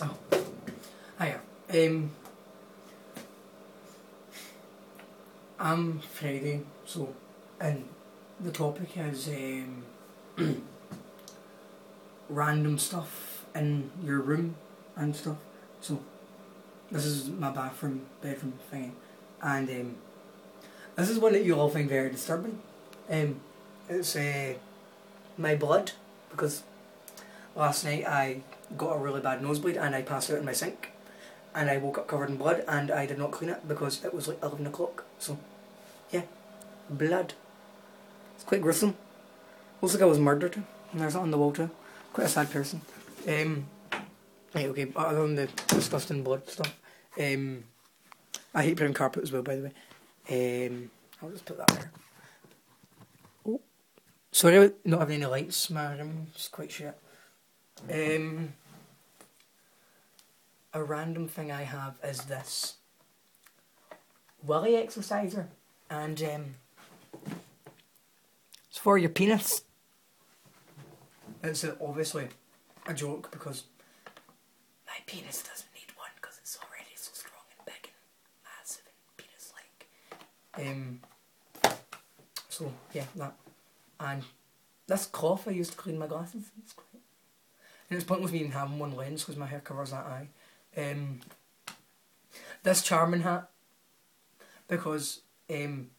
Oh. Hiya. Um, I'm Friday, so, and the topic is um, random stuff in your room and stuff. So, this is my bathroom, bedroom thing, and um, this is one that you all find very disturbing. Um, it's uh, my blood, because last night I got a really bad nosebleed and I passed out in my sink and I woke up covered in blood and I did not clean it because it was like 11 o'clock. So, yeah, blood. It's quite gruesome. Looks like I was murdered and there's on the wall too. Quite a sad person. Um, right, okay, other than the disgusting blood stuff. Um, I hate brown carpet as well, by the way. Um, I'll just put that there. Oh, sorry about not having any lights. My room's quite shit. Um, a random thing I have is this willy exerciser, and um, it's for your penis. It's obviously a joke because my penis doesn't need one because it's already so strong and big and massive and penis-like. Um. So yeah, that and this cloth I used to clean my glasses. It's. And it's pointless me even having one lens because my hair covers that eye. Um, this charming hat because um,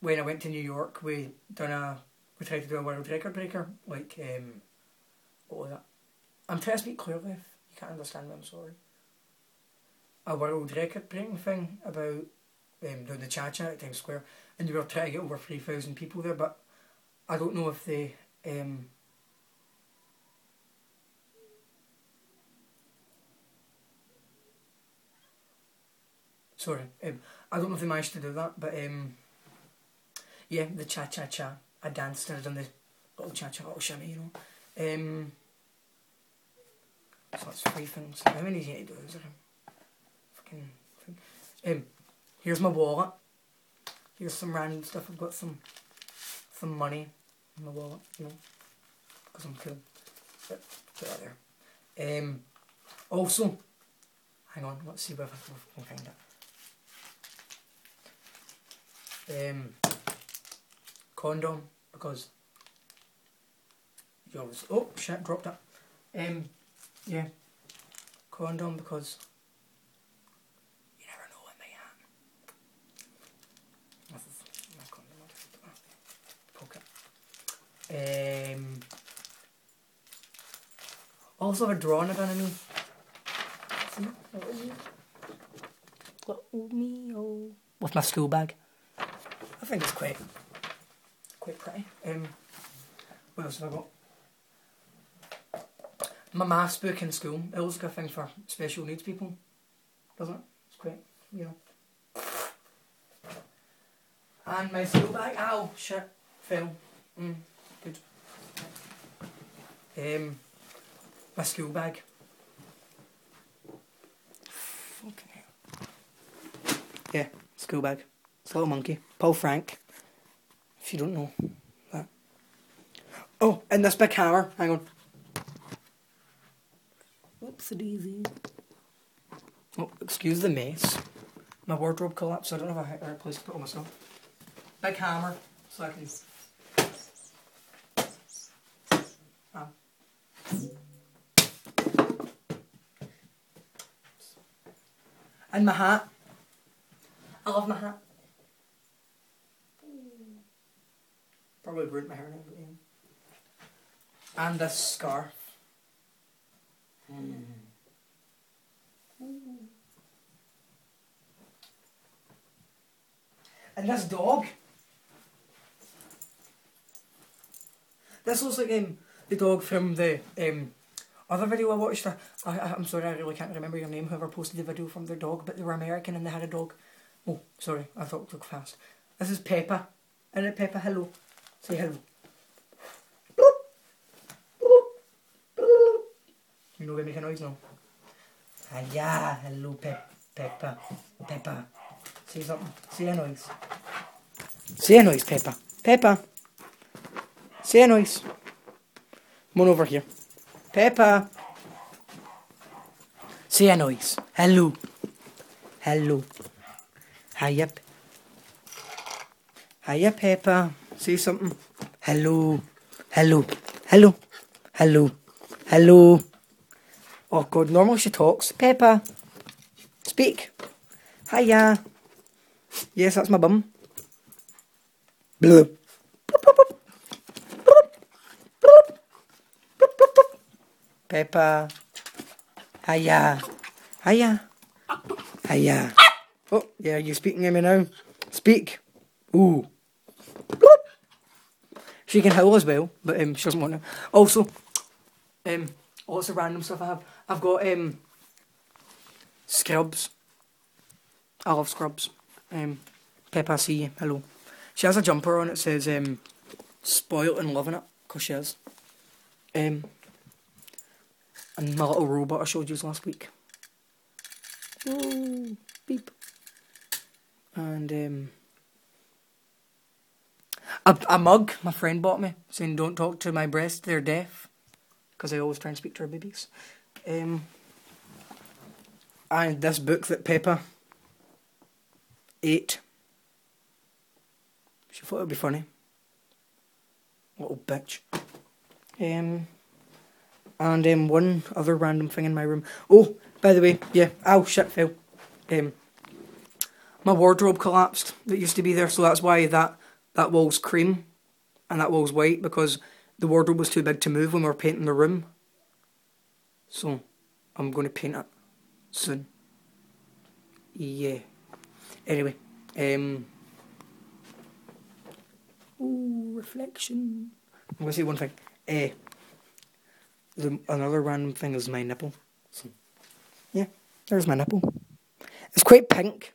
when I went to New York, we done a we tried to do a world record breaker. Like um, what was that? I'm trying to speak clearly. If you can't understand me, I'm sorry. A world record breaking thing about um, doing the cha cha at Times Square, and we were trying to get over three thousand people there, but I don't know if they um, Sorry, um, I don't know if they managed to do that, but um, yeah, the cha cha cha. I danced and I done the little cha cha little shimmy, you know. Um, so that's three things. How many do you need to do? Is there a fucking thing? Um, here's my wallet. Here's some random stuff. I've got some some money in my wallet, you know, because I'm cool. But put that there. Um, also, hang on. Let's see if I can find it. Um, condom because you always oh shit dropped it. Um yeah condom because you never know what may happen. This is my condom pocket. Um also have a drawing of me. Little me oh. With my school bag think it's quite quite pretty. Um, what else have I got? My maths book in school. It looks like a thing for special needs people, doesn't it? It's quite, you know. And my school bag. Ow, shit, fell. Mm, good. Um, my school bag. Fucking hell. Yeah, school bag. It's a little monkey. Paul Frank. If you don't know that. Oh, and this big hammer. Hang on. Oops, a daisy. Oh, excuse the mess. My wardrobe collapsed, so I don't have a place to put all myself. Big hammer, so I can. Oh. And my hat. I love my hat. Probably burnt my hair now. And this scarf. Mm. And this dog. This looks like um, the dog from the um, other video I watched. I, I, I'm sorry, I really can't remember your name, whoever posted the video from their dog, but they were American and they had a dog. Oh, sorry, I thought it too fast. This is Peppa. And Peppa, hello. Say hello. You know, we make a noise now. Ah, yeah, hello, Pep, Peppa, Peppa. Say something. Say a noise. Say a noise, Peppa. Peppa. Say a noise. Come on over here. Peppa. Say a noise. Hello. Hello. Hiya. Hiya, Peppa. Say something. Hello. Hello. Hello. Hello. Hello. Oh God, normally she talks. Peppa. Speak. Hiya. Yes, that's my bum. Blue. Peppa. Hiya. Hiya. Hiya. Oh, yeah, you're speaking to me now? Speak. Ooh. She can howl as well, but um, she doesn't want to. Also, um, lots of random stuff I have. I've got um, scrubs. I love scrubs. Um, Peppa, see you. Hello. She has a jumper on it says um, spoilt and loving it, because she is. Um, and my little robot I showed you last week. Ooh, beep. And um, a, a mug my friend bought me saying don't talk to my breast, they're deaf. Because I always try and speak to her babies. Um, and this book that Peppa ate. She thought it would be funny. Little bitch. Um, and um, one other random thing in my room. Oh, by the way, yeah, oh shit, fell. Um, my wardrobe collapsed that used to be there, so that's why that that wall's cream and that wall's white because the wardrobe was too big to move when we were painting the room. So I'm going to paint it soon. Yeah. Anyway, um. Ooh, reflection. I'm going to say one thing. Eh. the, another random thing is my nipple. So, yeah, there's my nipple. It's quite pink.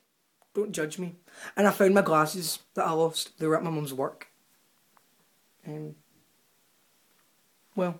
Don't judge me. And I found my glasses that I lost. They were at my mum's work. Um, well,